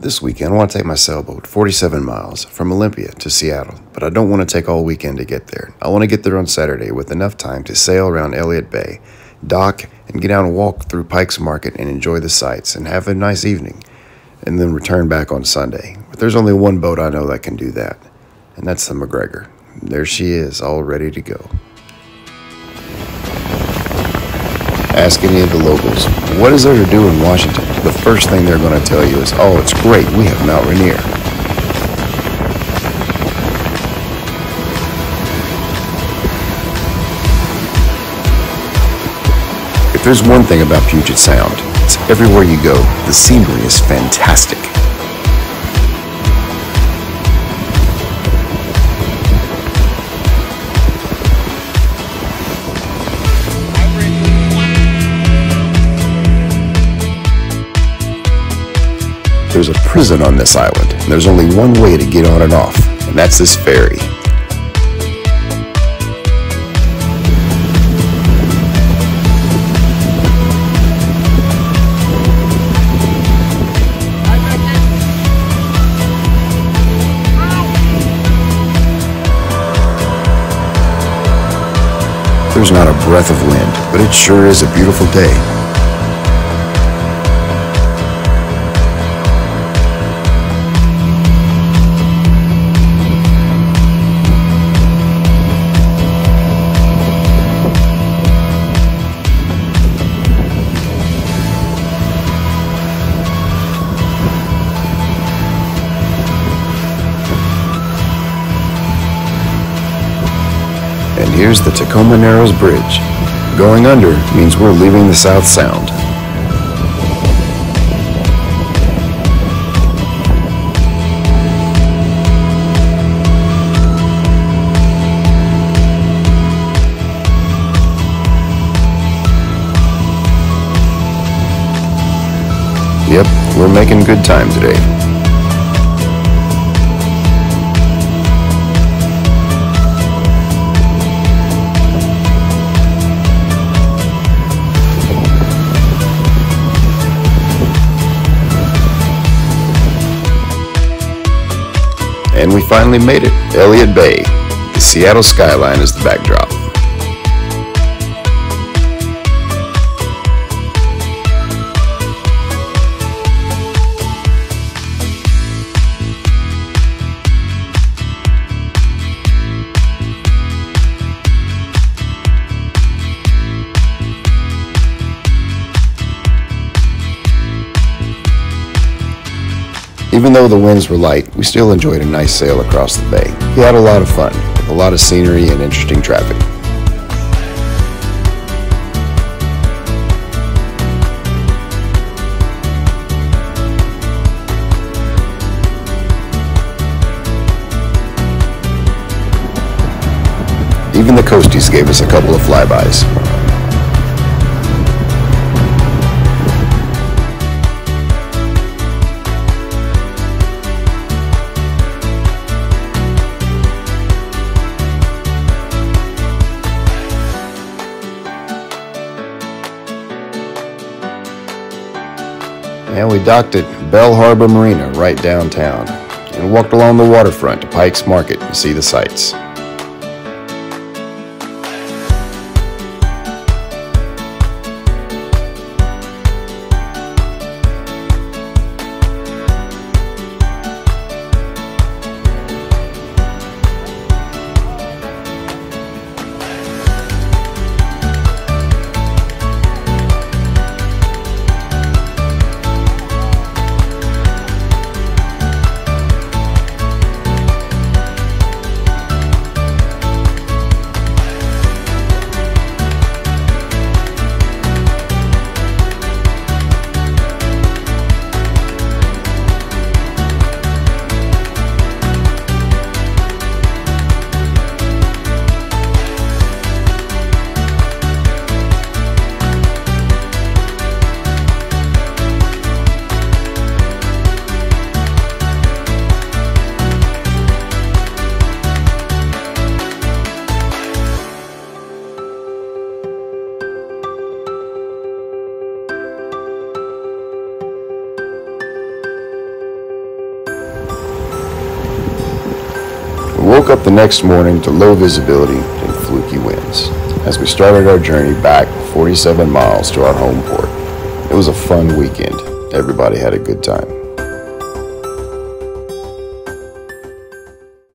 This weekend, I want to take my sailboat 47 miles from Olympia to Seattle, but I don't want to take all weekend to get there. I want to get there on Saturday with enough time to sail around Elliott Bay, dock, and get out and walk through Pike's Market and enjoy the sights and have a nice evening, and then return back on Sunday. But there's only one boat I know that can do that, and that's the MacGregor. There she is, all ready to go. Ask any of the locals, what is there to do in Washington? First thing they're going to tell you is, oh, it's great, we have Mount Rainier. If there's one thing about Puget Sound, it's everywhere you go, the scenery is fantastic. There's a prison on this island, and there's only one way to get on and off, and that's this ferry. There's not a breath of wind, but it sure is a beautiful day. Here's the Tacoma Narrows Bridge. Going under means we're leaving the South Sound. Yep, we're making good time today. And we finally made it, Elliott Bay. The Seattle skyline is the backdrop. Even though the winds were light, we still enjoyed a nice sail across the bay. We had a lot of fun, a lot of scenery and interesting traffic. Even the coasties gave us a couple of flybys. And we docked at Bell Harbor Marina right downtown and walked along the waterfront to Pike's Market to see the sights. Woke up the next morning to low visibility and fluky winds as we started our journey back 47 miles to our home port. It was a fun weekend. Everybody had a good time.